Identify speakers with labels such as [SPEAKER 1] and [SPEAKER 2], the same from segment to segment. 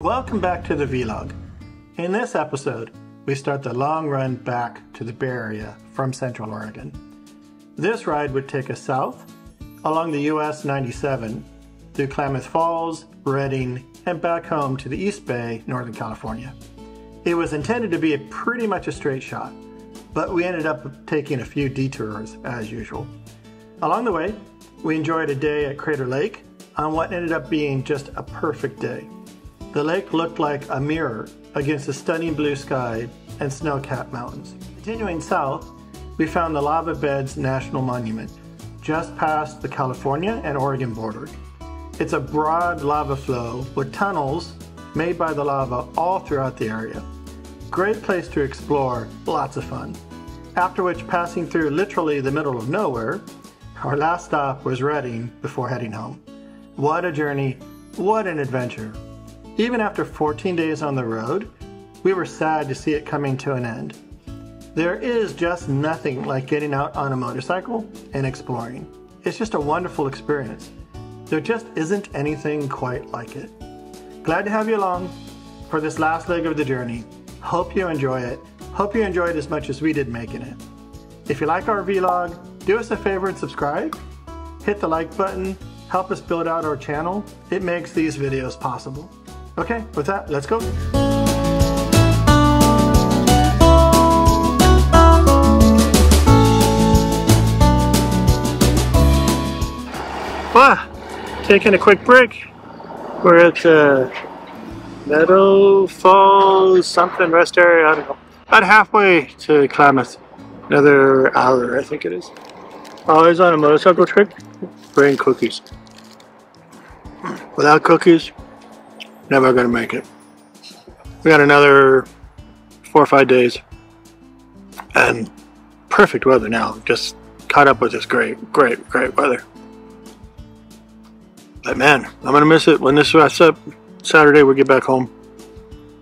[SPEAKER 1] Welcome back to the vlog. In this episode, we start the long run back to the Bay Area from Central Oregon. This ride would take us south along the US 97 through Klamath Falls, Redding, and back home to the East Bay, Northern California. It was intended to be a pretty much a straight shot, but we ended up taking a few detours as usual. Along the way, we enjoyed a day at Crater Lake on what ended up being just a perfect day. The lake looked like a mirror against the stunning blue sky and snow-capped mountains. Continuing south, we found the Lava Beds National Monument, just past the California and Oregon border. It's a broad lava flow with tunnels made by the lava all throughout the area. Great place to explore, lots of fun. After which, passing through literally the middle of nowhere, our last stop was Redding before heading home. What a journey, what an adventure. Even after 14 days on the road, we were sad to see it coming to an end. There is just nothing like getting out on a motorcycle and exploring. It's just a wonderful experience. There just isn't anything quite like it. Glad to have you along for this last leg of the journey. Hope you enjoy it. Hope you enjoyed as much as we did making it. If you like our vlog, do us a favor and subscribe. Hit the like button. Help us build out our channel. It makes these videos possible. Okay, with that, let's go. Ah, taking a quick break. We're at uh, Meadow Falls something rest area, I don't know. About halfway to Klamath. Another hour, I think it is. Always on a motorcycle trip, bring cookies. Without cookies, never gonna make it. We got another four or five days and perfect weather now. Just caught up with this great, great, great weather. But man, I'm gonna miss it when this wraps up. Saturday we'll get back home.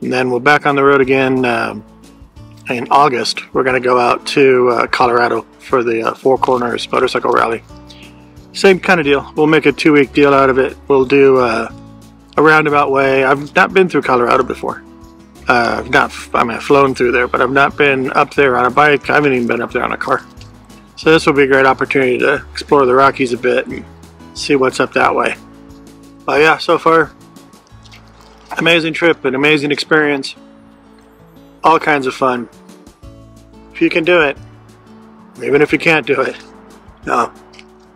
[SPEAKER 1] And then we're back on the road again um, in August. We're gonna go out to uh, Colorado for the uh, Four Corners Motorcycle Rally. Same kind of deal. We'll make a two week deal out of it. We'll do uh, a roundabout way. I've not been through Colorado before. Uh, I've not, I mean, I've flown through there, but I've not been up there on a bike. I haven't even been up there on a car. So this will be a great opportunity to explore the Rockies a bit and see what's up that way. But yeah, so far, amazing trip, an amazing experience, all kinds of fun. If you can do it, even if you can't do it, no,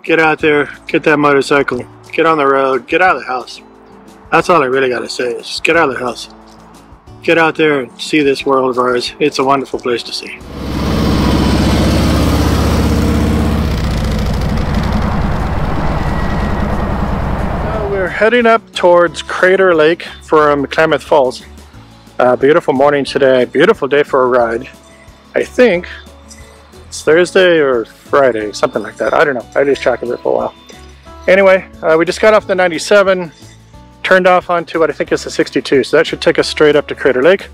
[SPEAKER 1] get out there, get that motorcycle, get on the road, get out of the house. That's all I really got to say is just get out of the house. Get out there and see this world of ours. It's a wonderful place to see. Now we're heading up towards Crater Lake from Klamath Falls. Uh, beautiful morning today. Beautiful day for a ride. I think it's Thursday or Friday, something like that. I don't know. I just track of it for a while. Anyway, uh, we just got off the 97 turned off onto what I think is the 62. So that should take us straight up to Crater Lake. A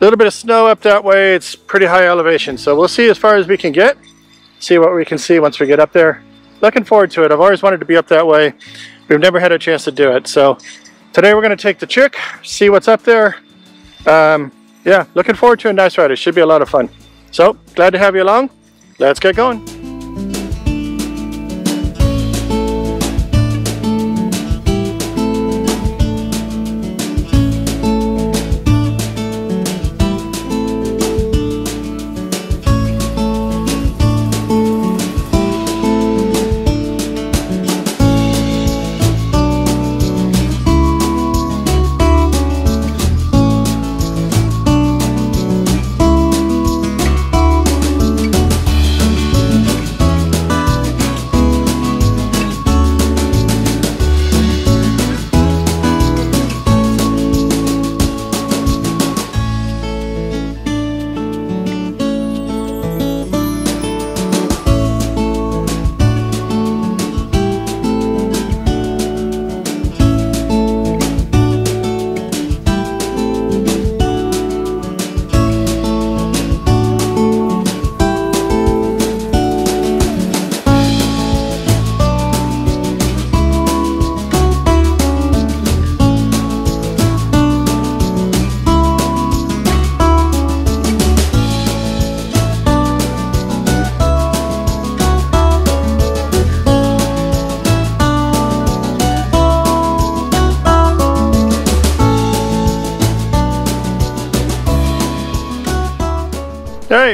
[SPEAKER 1] little bit of snow up that way. It's pretty high elevation. So we'll see as far as we can get. See what we can see once we get up there. Looking forward to it. I've always wanted to be up that way. We've never had a chance to do it. So today we're going to take the chick, see what's up there. Um, yeah, looking forward to a nice ride. It should be a lot of fun. So glad to have you along. Let's get going.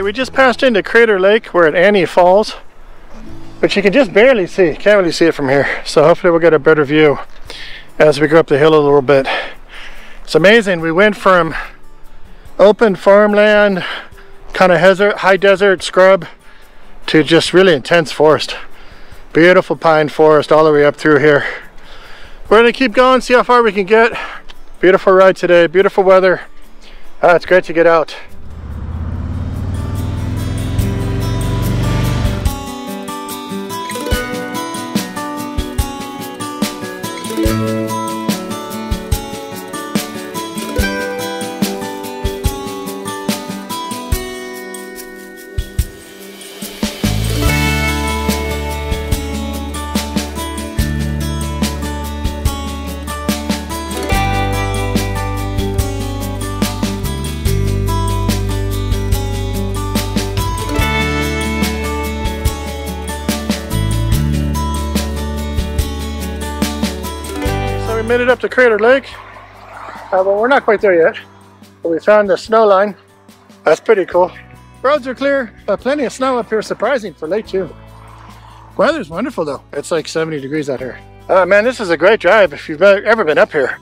[SPEAKER 1] We just passed into Crater Lake. We're at Annie Falls, but you can just barely see. Can't really see it from here. So hopefully we'll get a better view as we go up the hill a little bit. It's amazing. We went from open farmland, kind of high desert scrub, to just really intense forest. Beautiful pine forest all the way up through here. We're gonna keep going, see how far we can get. Beautiful ride today, beautiful weather. Ah, it's great to get out. Made it up to Crater Lake. Uh, but we're not quite there yet. But we found the snow line. That's pretty cool. Roads are clear, but plenty of snow up here, surprising for late June. Weather's wonderful though. It's like 70 degrees out here. Uh, man, this is a great drive if you've ever been up here.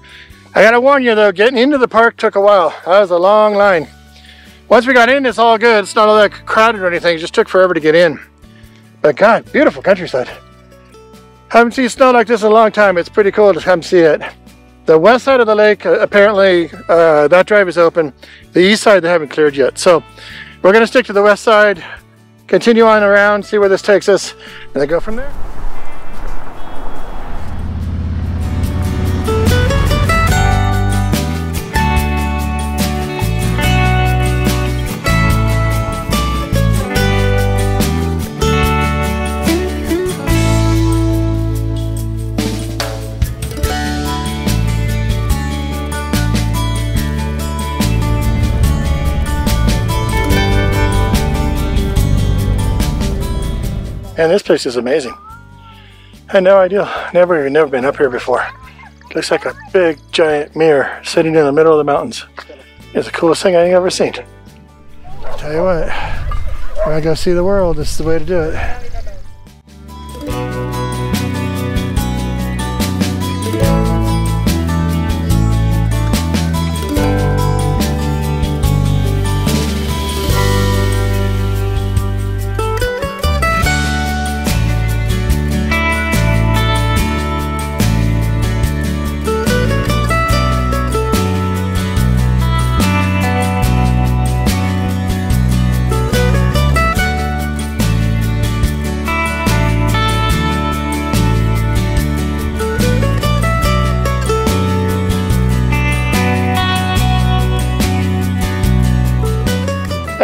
[SPEAKER 1] I gotta warn you though, getting into the park took a while. That was a long line. Once we got in, it's all good. It's not all that crowded or anything. It just took forever to get in. But God, beautiful countryside. Haven't seen snow like this in a long time. It's pretty cool to come see it. The west side of the lake, uh, apparently uh, that drive is open. The east side they haven't cleared yet. So we're gonna stick to the west side, continue on around, see where this takes us, and then go from there. And this place is amazing. I had no idea. Never even never been up here before. Looks like a big giant mirror sitting in the middle of the mountains. It's the coolest thing I've ever seen. Tell you what, when I go see the world, this is the way to do it.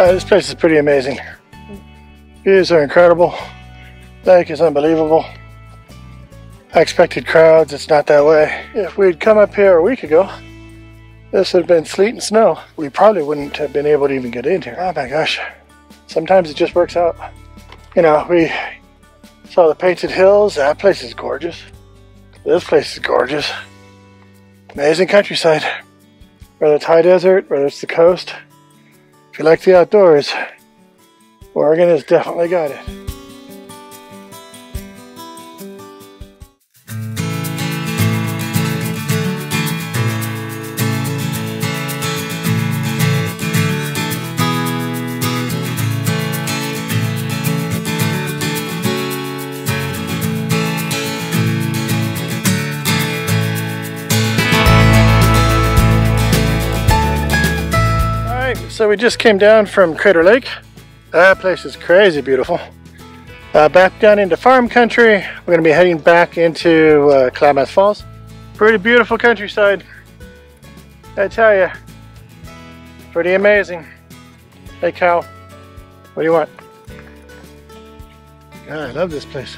[SPEAKER 1] This place is pretty amazing. Views are incredible. Lake is unbelievable. I expected crowds, it's not that way. If we'd come up here a week ago, this had been sleet and snow. We probably wouldn't have been able to even get in here. Oh my gosh. Sometimes it just works out. You know, we saw the painted hills. That place is gorgeous. This place is gorgeous. Amazing countryside. Whether it's high desert, whether it's the coast, you like the outdoors, Oregon has definitely got it. So we just came down from Crater Lake. That place is crazy beautiful. Uh, back down into farm country. We're going to be heading back into uh, Klamath Falls. Pretty beautiful countryside. I tell you, pretty amazing. Hey cow, what do you want? God, I love this place.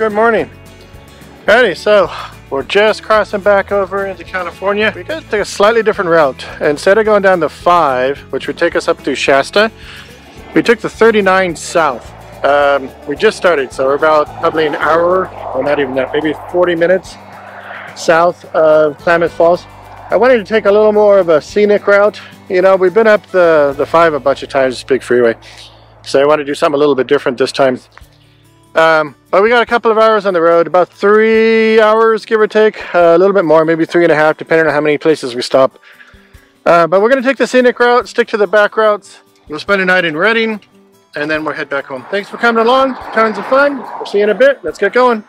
[SPEAKER 1] Good morning. Ready, so we're just crossing back over into California. We got to take a slightly different route. Instead of going down the 5, which would take us up to Shasta, we took the 39 south. Um, we just started, so we're about probably an hour, or not even that, maybe 40 minutes south of Klamath Falls. I wanted to take a little more of a scenic route. You know, we've been up the, the 5 a bunch of times, this big freeway. So I want to do something a little bit different this time. Um, but we got a couple of hours on the road, about three hours, give or take, uh, a little bit more, maybe three and a half, depending on how many places we stop. Uh, but we're going to take the scenic route, stick to the back routes. We'll spend a night in Redding, and then we'll head back home. Thanks for coming along. Tons of fun. We'll see you in a bit. Let's get going.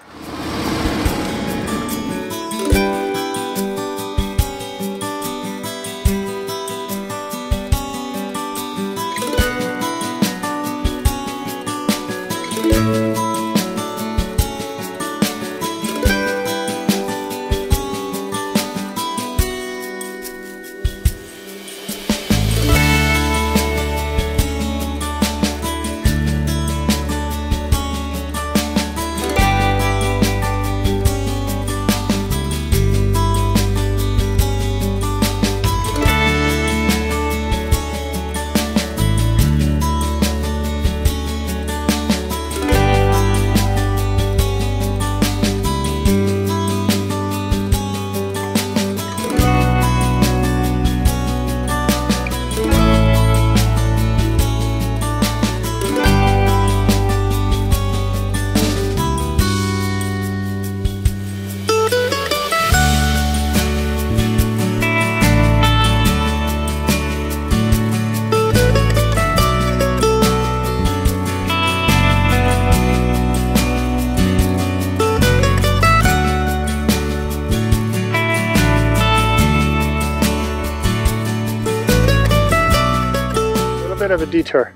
[SPEAKER 1] Bit of a detour.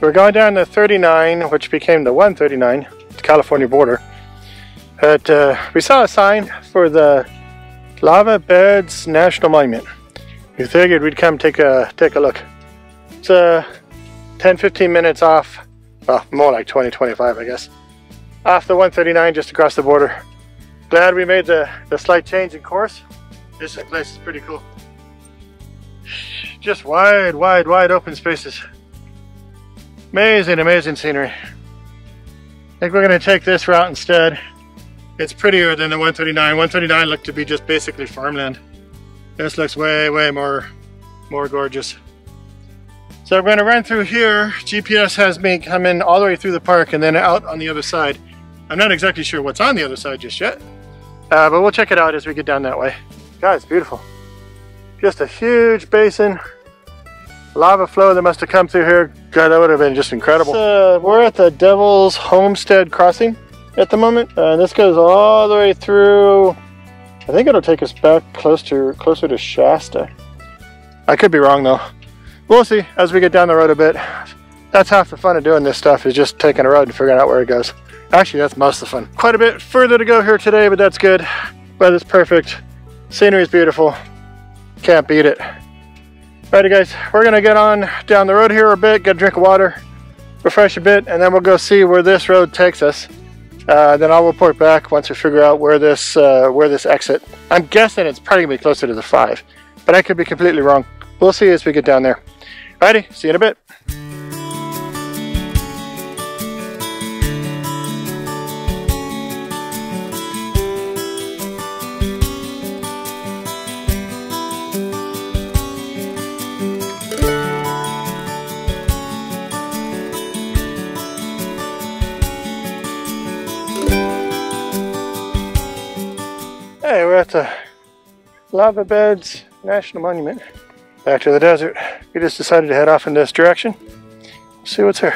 [SPEAKER 1] We're going down the 39, which became the 139, the California border. But uh, we saw a sign for the Lava Beds National Monument. We figured we'd come take a take a look. It's uh, 10-15 minutes off, well, more like 20-25, I guess, off the 139 just across the border. Glad we made the, the slight change in course. This place is pretty cool just wide, wide, wide open spaces. Amazing, amazing scenery. I think we're gonna take this route instead. It's prettier than the 139. 139 looked to be just basically farmland. This looks way, way more, more gorgeous. So I'm gonna run through here. GPS has me coming all the way through the park and then out on the other side. I'm not exactly sure what's on the other side just yet, uh, but we'll check it out as we get down that way. Guys, beautiful. Just a huge basin lava flow that must have come through here. God, that would have been just incredible. Uh, we're at the Devil's Homestead Crossing at the moment. Uh, and this goes all the way through. I think it'll take us back close to, closer to Shasta. I could be wrong though. We'll see as we get down the road a bit. That's half the fun of doing this stuff is just taking a road and figuring out where it goes. Actually, that's most of the fun. Quite a bit further to go here today, but that's good. Weather's perfect. Scenery is beautiful. Can't beat it. Alrighty guys, we're gonna get on down the road here a bit, get a drink of water, refresh a bit, and then we'll go see where this road takes us. Uh, then I'll report back once we figure out where this uh, where this exit. I'm guessing it's probably gonna be closer to the five, but I could be completely wrong. We'll see as we get down there. Alrighty, see you in a bit. We're at the Lava Beds National Monument. Back to the desert. We just decided to head off in this direction. See what's here.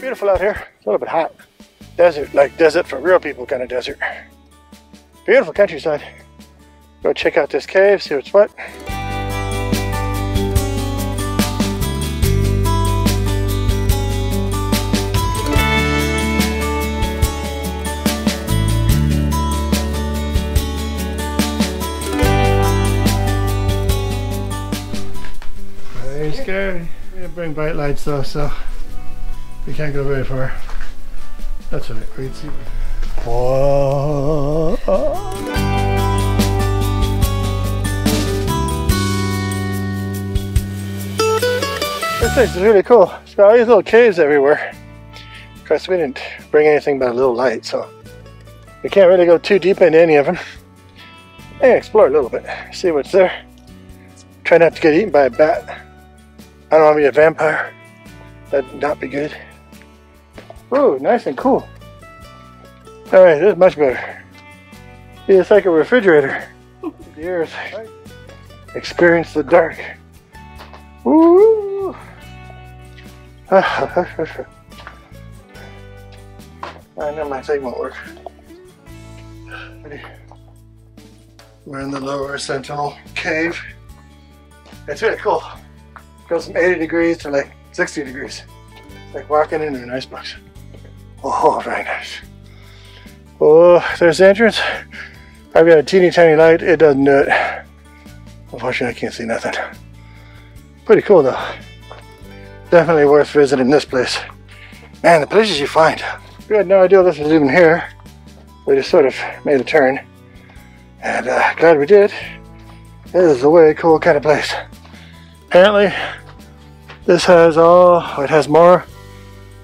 [SPEAKER 1] Beautiful out here. A little bit hot. Desert, like desert for real people kind of desert. Beautiful countryside. Go check out this cave, see what's what. Bring bright lights though, so we can't go very far. That's alright, we can see. Whoa. This place is really cool. It's got all these little caves everywhere. Of course, we didn't bring anything but a little light, so we can't really go too deep into any of them. And explore a little bit, see what's there. Try not to get eaten by a bat. I don't want to be a vampire. That'd not be good. Ooh, nice and cool. All right, this is much better. It's like a refrigerator. Years. Experience the dark. Woo! I know my thing won't work. We're in the lower Sentinel cave. It's really cool. Goes from 80 degrees to like 60 degrees. It's like walking into an icebox. Oh, very nice. Oh, there's the entrance. I've got a teeny tiny light. It doesn't do it. Unfortunately, I can't see nothing. Pretty cool though. Definitely worth visiting this place. Man, the places you find. We had no idea this was even here. We just sort of made a turn. And uh, glad we did. This is a way cool kind of place. Apparently, this has all, it has more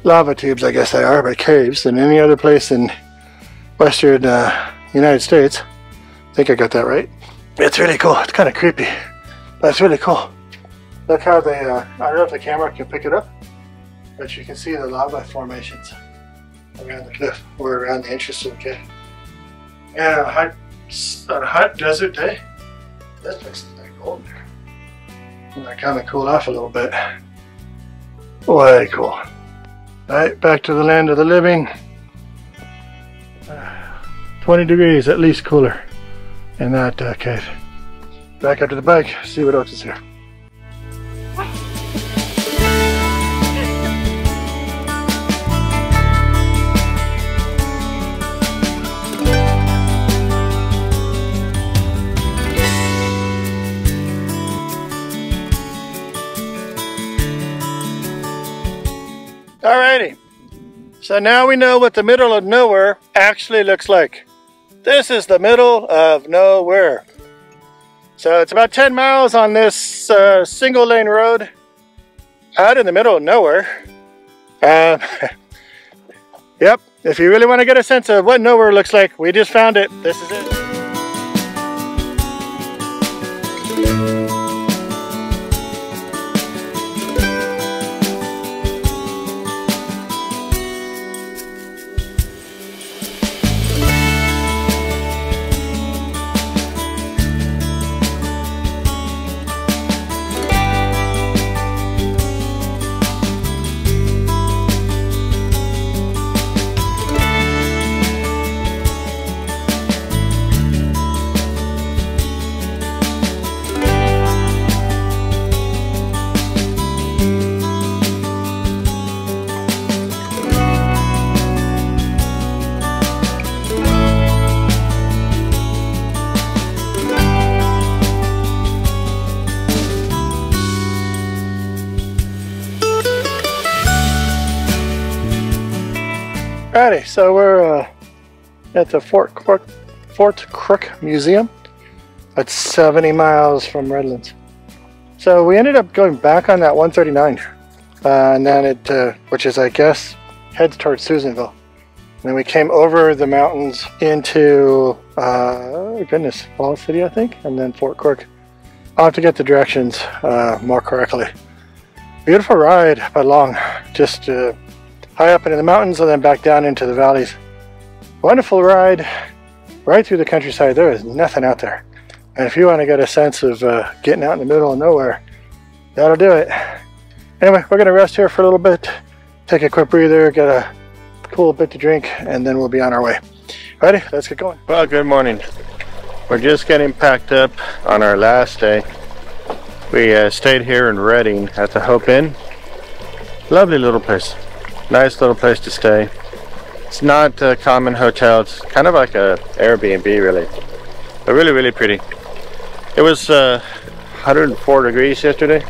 [SPEAKER 1] lava tubes, I guess they are, but caves than any other place in western uh, United States. I think I got that right. It's really cool. It's kind of creepy, but it's really cool. Look how they, uh, I don't know if the camera can pick it up, but you can see the lava formations around the cliff or around the entrance to the cave. And a hot, on a hot desert day, this place is like gold there. And I kind of cooled off a little bit. Way cool. Alright, back to the land of the living. 20 degrees at least cooler in that uh, cave. Back up to the bike, see what else is here. So now we know what the middle of nowhere actually looks like. This is the middle of nowhere. So it's about 10 miles on this uh, single lane road out in the middle of nowhere. Uh, yep, if you really want to get a sense of what nowhere looks like, we just found it. This is it. Alrighty, so we're uh, at the Fort Crook, Fort Crook Museum. It's 70 miles from Redlands. So we ended up going back on that 139, uh, and then it, uh, which is I guess heads towards Susanville. And then we came over the mountains into, uh, goodness, Falls City, I think, and then Fort Crook. I'll have to get the directions uh, more correctly. Beautiful ride, but long. Just uh, high up into the mountains and then back down into the valleys. Wonderful ride right through the countryside. There is nothing out there. And if you want to get a sense of uh, getting out in the middle of nowhere, that'll do it. Anyway, we're going to rest here for a little bit, take a quick breather, get a cool bit to drink, and then we'll be on our way. Ready? Let's get going.
[SPEAKER 2] Well, good morning. We're just getting packed up on our last day. We uh, stayed here in Redding at the Hope Inn. Lovely little place nice little place to stay. It's not a common hotel, it's kind of like a Airbnb really. But really, really pretty. It was uh, 104 degrees yesterday.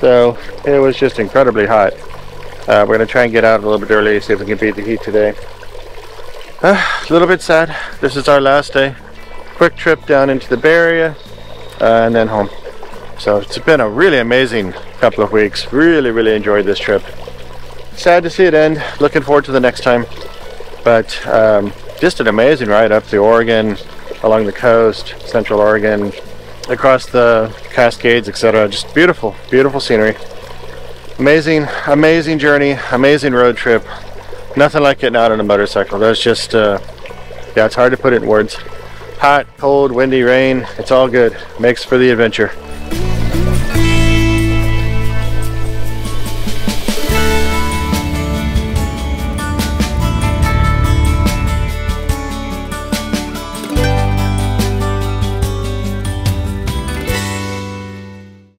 [SPEAKER 2] So it was just incredibly hot. Uh, we're going to try and get out a little bit early, see if we can beat the heat today. Uh, a little bit sad. This is our last day. Quick trip down into the Bay Area uh, and then home. So it's been a really amazing couple of weeks. Really, really enjoyed this trip. Sad to see it end. Looking forward to the next time. But um, just an amazing ride up the Oregon, along the coast, Central Oregon, across the Cascades, etc. Just beautiful, beautiful scenery. Amazing, amazing journey, amazing road trip. Nothing like getting out on a motorcycle. That's just, uh, yeah, it's hard to put it in words. Hot, cold, windy, rain, it's all good. Makes for the adventure.